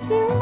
you.